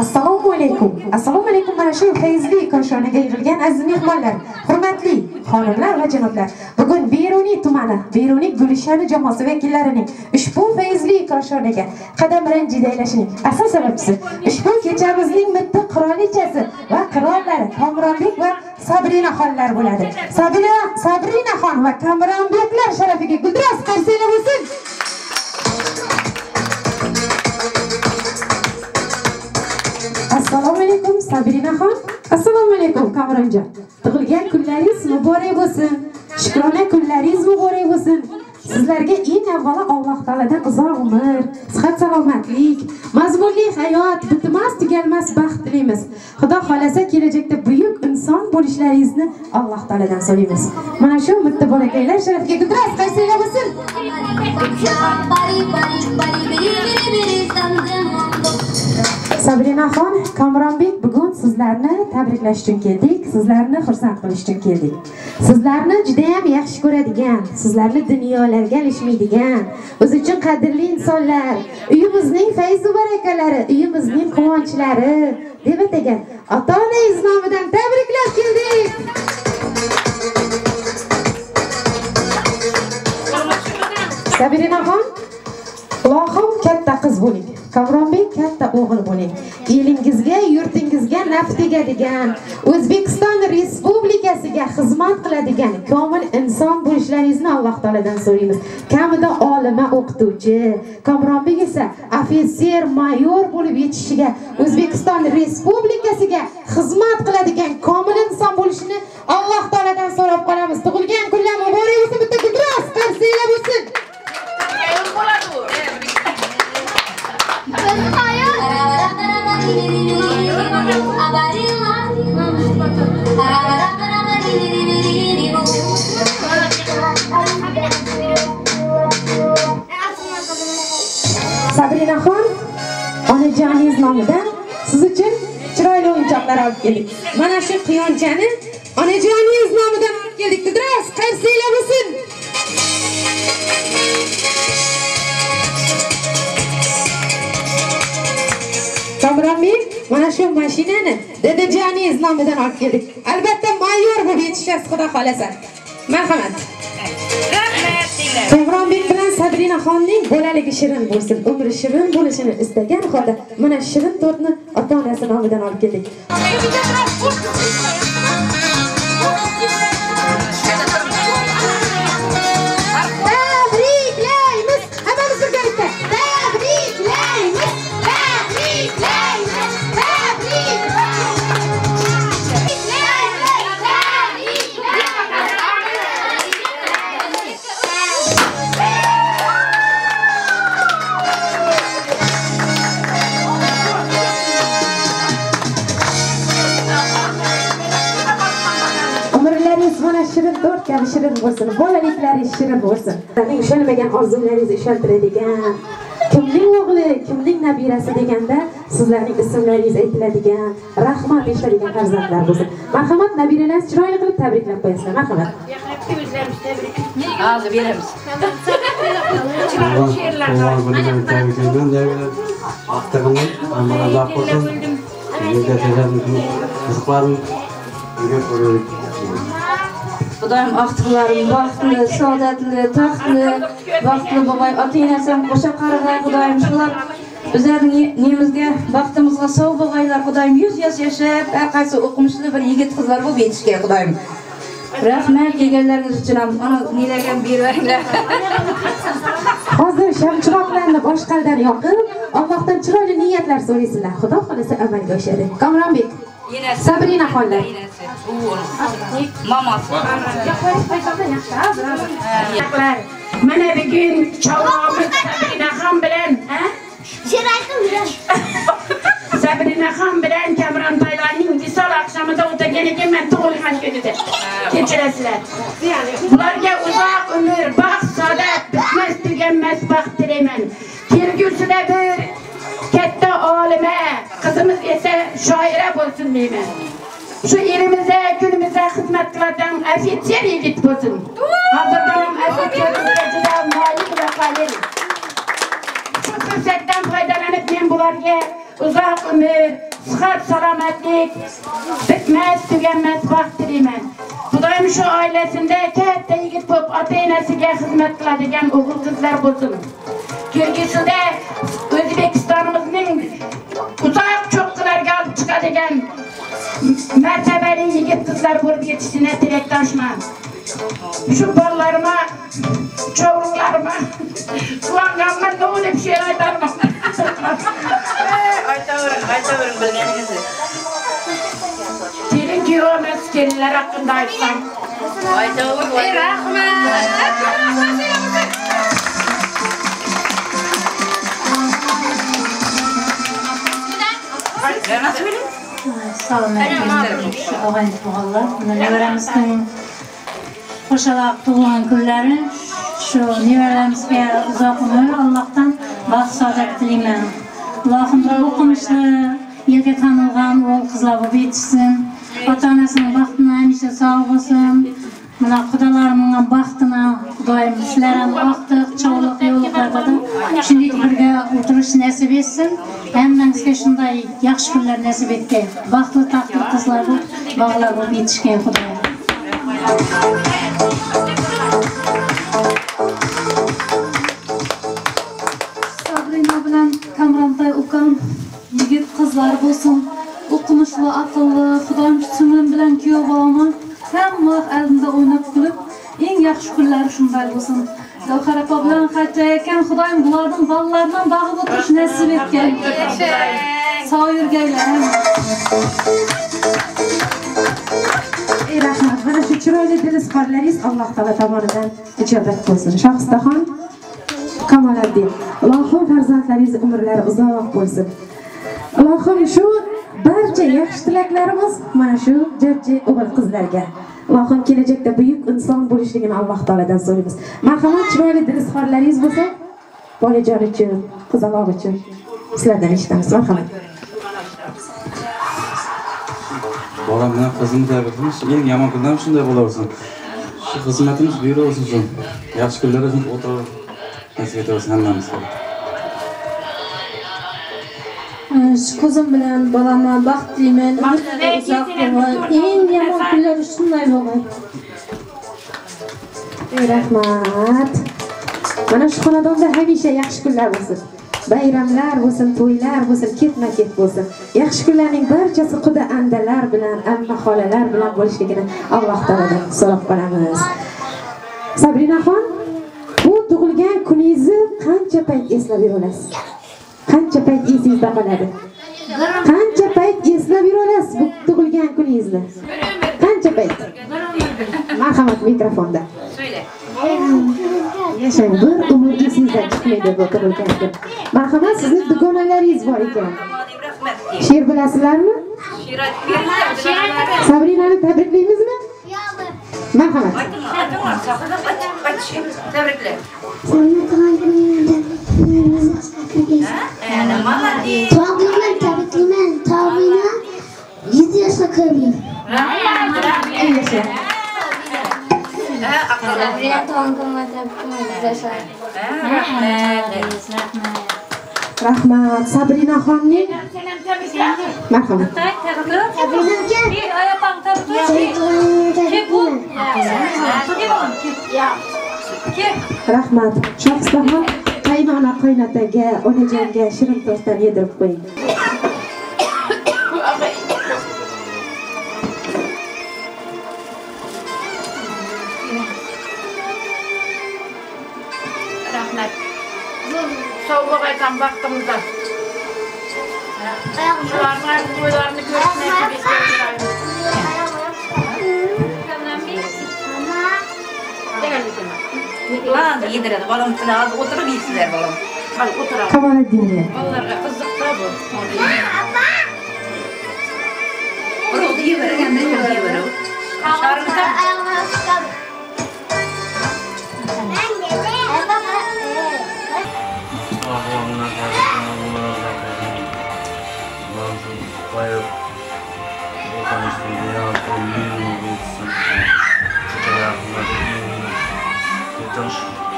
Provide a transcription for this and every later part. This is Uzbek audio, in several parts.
assalomu alaykum assalomu alaykum mana shu fayzli koshonaga yig'ilgan aziz mehmonlar hurmatli xonimlar va janoblar. Bugun beruniy tumani beruniy gulishani jamoasi vakillarining ushbu fayzli koshonaga qadam ranjidaylashining jidaylashining asl sababchisi ushbu kechamizning mitti qirolichasi va qirollari komronbek va sabrina xonlar bo'ladi. Sabrina sabrina xon va kamronbeklar sharafiga guldiroz qarsiylar alaykum tug'ilgan kunlaringiz muborak bo'lsin shukrona kunlaringiz muborak bo'lsin sizlarga eng avvalo alloh taolodan uzoq umr sihat salomatlik mazmunli hayot bitmas tugalmas baxt tilaymiz xudo xohlasa kelajakda buyuk inson bo'lishlaringizni alloh taolodan so'raymiz mana shu mitti bolakaylar sharafiga guldiroz qaysinglar bo'lsin sabrinaxon kamronbek bugun sizlarni tabriklash uchun keldik sizlarni xursand qilish uchun keldik. Sizlarni judayam yaxshi ko'radigan sizlarni dunyolarga alishmaydigan o'z uchun qadrli insonlar uyimizning fayzu barakalari uyimizning quvonchlari deb atagan ota onangiz nomidan tabriklab keldik. Sabrinaxon ilohim katta qiz bo'ling. Kamronbek katta o'g'il bo'ling. Elingizga yurtingizga naf tegadigan o'zbekiston respublikasiga xizmat qiladigan komil inson bo'lishlaringizni alloh taolodan so'raymiz. Kamida olima o'qituvchi kamronbek esa ofitser mayor bo'lib yetishishiga o'zbekiston respublikasiga xizmat qiladigan komil inson bo'lishini alloh taolodan so'rab qolamiz. Tug'ilgan kunlar muborak bo'lsin bitta keldik. Mana shu quyonchani onajoningiz nomidan olib keldik. Guldiroz qarsinglar bo'lsin. Kamronbek mana shu mashinani dadajoningiz nomidan olib keldik. Albatta mayor bo'lib yetishasiz xudo xohlasa. Marhamat. Sabrinaxonning bolaligi shirin bo'lsin umri shirin bo'lishini istagan holda mana shirin tortni ota onasi nomidan olib keldik. Bolaliklaringiz shirin bo'lsin. Sizlarning ushalmagan orzularingizni ushaltiradigan kimning o'g'li kimning nabirasi deganda sizlarning ismlaringiz aytiladigan rahmat eshitadigan farzandlar bo'lsin. Marhamat nabiralaringizni chiroyli qilib tabriklab qo'yasizlar. Marhamat. Hozir beramiz. Tabriklayman Alloh tashakkur qiziqlarim. Xudoyim aftiqlarim baxtli, saodatli, taxtli, baxtli bo'lmay ota-onasam qo'sha qarg'ay Xudoyim shular bizlarni nemizga baxtimizga sog' bo'lg'aylar Xudoyim yuz yosh yashab, har qaysi o'qimishli bir yigit qizlar bo'lib yetishgan Xudoyim. Rahmat kelganlaringiz uchun ham ana nelagan bervanglar. hozir shamchiroqlarni boshqalardan yoqib allohdan chiroyli niyatlar so'raysizlar xudo xohlasa amalga oshadi komronbek Yenəsi. Sabrina xollar. Yenəsi. Maması. Mənə bir gün çağırmamız Sabrina xan bilən, hə? Şiraytım bilən. Sabrina xan bilən Kamran Taylanın visal axşamında o'tirgan ekan, men tug'ilgan kunida. Kechirasizlar. Bularga uzoq umr, baxt, saodat, bitmas tuganmas baxt tilayman. Kelgusida bir katta olima, qizimiz esa shoira bo'lsin deyman. Shu elimizda, kunimizda xizmat qiladigan ofitser yigit bo'lsin. Hozirda ham ofitserimizga juda moyil va qalin. Shu fursatdan foydalanib men bularga uzoq umr, sihat salomatlik, bitmas tuganmas baxt tilayman. Xudoyim shu oilasida katta yigit bo'lib, ota enasiga xizmat qiladigan o'g'il qizlar bo'lsin. Kelgusida o'zbekistonimiz chiqadigan martabali yigit qizlar bo'lib yetishishini tilakdoshman. Shu bolalarima, cho'g'lilarima quvonganman, nima deb she'r aytaman. Aytavering, aytavering bilganingizni. Kelin kuyovimiz kelinlar haqida aytsam. Aytavering. Rahmat. Salom alaykum. Og'ayni tug'anlar. Mana nevaramizning qo'shaloq tug'ilgan kunlari. Shu nevaralamizga uzoq umr Allohdan baxt saodat tilayman. Allohim o'qimishli, yerga tanilgan o'g'il qizlar bo'lib yetishsin. Ota-onasining baxtini hamisha sog' bo'lsin. Mına xudalarımına baxdına, daim sizlərə baxdıq, çoğuluq, yoğuluq baxdıq. Şimdi birgə oturuş nəsib etsin. Həmənizə şunday yaxşı günlər nəsib etdi. Baxtlı taxtlı qızlar bu, bağlar bu yetişkən xudaya. Bo'lsin. Gavhar opa bilan qayta ekan, Xudoyim bularning bolalaridan bag'ib o'tirish nasib etgan. Sog' yurgaylar. Ey rahmat, mana shu chiroyli dil izhorlaringiz Alloh taolo tomonidan ijobat bo'lsin. Shohistaxon Kamoliddin. Allohim farzandlaringiz umrlari uzoq bo'lsin. Allohim shu barcha yaxshi tilaklarimiz mana shu jajji o'g'il qizlarga. Ilohim kelajakda buyuk inson bo'lishligini Alloh taoladan so'raymiz. Marhamat, chiroyli dil izhorlaringiz bo'lsa, bolajon uchun, qizaloq uchun sizlardan eshitamiz. Marhamat. bolam bilan qizimni tabriklamiz eng yomon kunlar ham shunday bo'laversin shu xizmatimiz buyuraversin shu yaxshi kunlarda shunday o'tirib nasib etaversin hammamizga Shu ko'zim bilan bolamga baxt tilayman. Umrlari uzoq bo'lsin. Eng yomon kunlari shunday bo'lgan. Ey rahmat. Mana shu xonadonda hamisha yaxshi kunlar bo'lsin. Bayramlar bo'lsin, to'ylar bo'lsin, ketma-ket bo'lsin. Yaxshi kunlarning barchasi quda andalar bilan, amma xolalar bilan bo'lishligini Alloh taoladan so'rab qolamiz. Sabrinaxon, bu tug'ilgan kuningizni qancha payt eslab yurasiz? Qancha payt esingizda qoladi? Qancha payt eslab yurasiz bu tug'ilgan kuningizni? Qancha payt? Marhamat mikrofonda. Yashang, bir umr esingizdan chiqmaydi bu tug'ilgan kun. Marhamat, sizni dugonalaringiz bor ekan. She'r bilasizlarmi? Sabrinani tabriklaymizmi? Marhamat. Tabriklar. Toplumun tabutlumun tamamına 7 yaşa Rahmat. Sabrina xonning Rahmat Sabrina aka. Rahmat Rahmat. Qaynona qaynataga, onajonga shirin to'stdan yedirib qo'ying. Rahmat. Sovuq aytsam vaqtimizda. Shularni to'ylarini ko'rish баланы балам баламыздың аз отырып естілер балам ал отырамын қабан әдемі балаларға қызық та бұл біреуді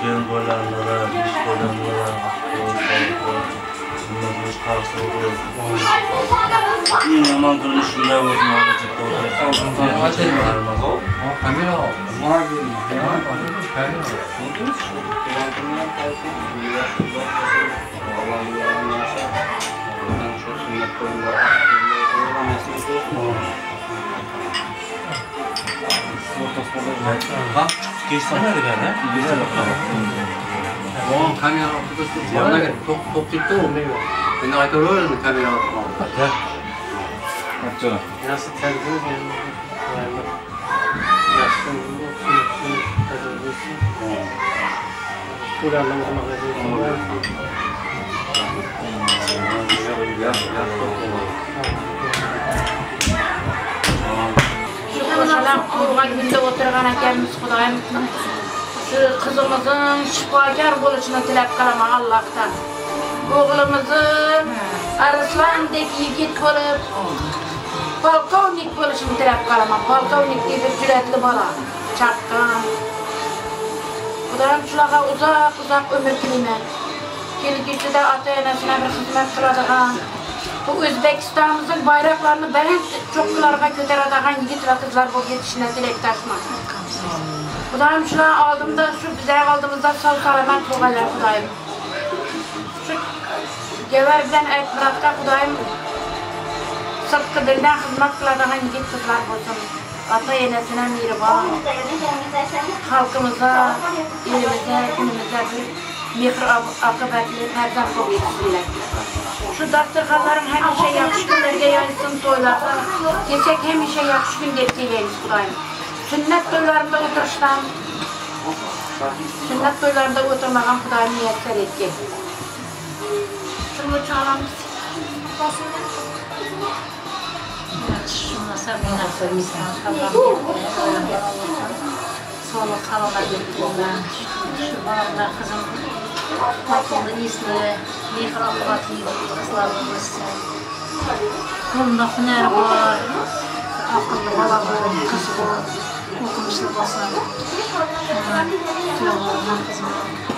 Kiyim bo'lanlari, ish bo'lanlari, eng yomon kuni shunday o'zini olib Vaqt 길수 하나 되잖아요? 길수 하나. 카메라 그것도 워낙에 독집도 맨날 돌아오는 카메라 같은 맞죠? 그래서 잘도 그냥 약속으로 분위기 가지고 있어. 우리 안나고 가지고. 야, 야, 또. Qo'shalar qurgan kunda o'tirgan ekanmiz Xudoyim. Shu qizimizning shifokor bo'lishini tilab qolaman Allohdan. O'g'limizni arslondek yigit bo'lib polkovnik bo'lishini tilab qolaman. Polkovnik deb juratli bola. Chaqqan. Xudoyim shularga uzoq uzoq umr tilayman. Kelgusida ota-onasina bir xizmat qiladigan bu O'zbekistonimizning bayroqlarini baland cho'qqilarga ko'taradigan yigit va qizlar bo'lib yetishini tilakdoshman. Xudoyim shular oldimda, shu bizlar oldimizda sog' salomat bo'lganlar Xudoyim. Shu Gevar bilan aytmoqda Xudoyim sirtqi dildan xizmat qiladigan yigit qizlar bo'lsin. Ota enasini mehribon, xalqimizga, elimizga, kunimizga bir mehir akıbetini nereden koruyorsunlar. Şu dastırgaların hemşe yakış günlerge yansın toylarda, geçek hemşe yakış gün getireyiniz Kur'an. Sünnet toylarında oturuştan, sünnet toylarında oturmadan Kur'an niyetler etki. Şunu çağlamış. Şunlasa ben affırmışsam. Sağlık, sağlık, sağlık, sağlık, sağlık, sağlık, Balkonda nesnələ, mexrabat qızlarımız, qolunda hünər var, akıllı var, kız var, okumuşlu basar. Tüyalarına kızım.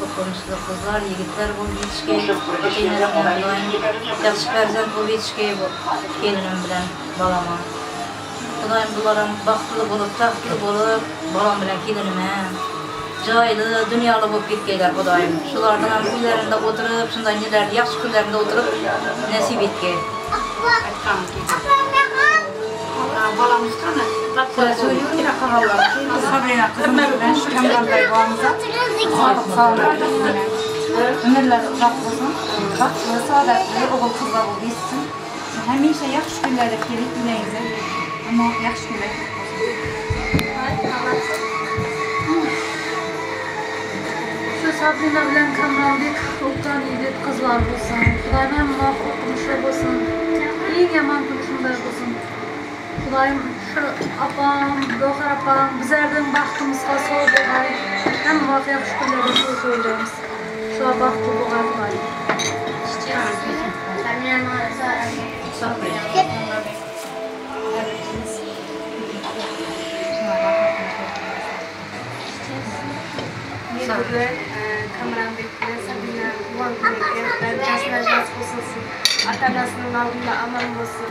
bu konuşda kızlar, yigitler bu yetişkey bu, kelinim bilen, yaxşı farzand bu yetişkey bu, kelinim bilen, balama. Xudayım bunlarım baxtlı bulup, taxtlı bulup, balam bilen kelinime, caylı, dünyalı bulup getkeyler Xudayım. Şulardan hem uylarında oturup, şunda neler, yaxşı günlerinde oturup, nesip etkey. Aytkan, balamız tanıdı. Söylüyorum ya kahalar. Tabii ya kızım ben şu kenarda yuvanıza. Sağlık sağlık. Ömürler uzak olsun. Bak saadatli oğul kızlar olsun. Həmişə yaxşı günlərdə gəlib günəyizə. Amma yaxşı günlər Şu Sabrina bilen Kamralbek Oktan iyi kızlar olsun. Kudaymen muvaffak okumuşlar olsun. İyi yaman konuşumlar olsun. Құдайым апам гауһар апам біздердің бақытымызға сол болғай һәм вақия шүкірлерге сөз сөйлейміз шуға бақытты болғай Burada kameramdakiler Sabine Duvan Kulübü'ye ben Kasım Ajans olsun. Atanasının altında aman olsun.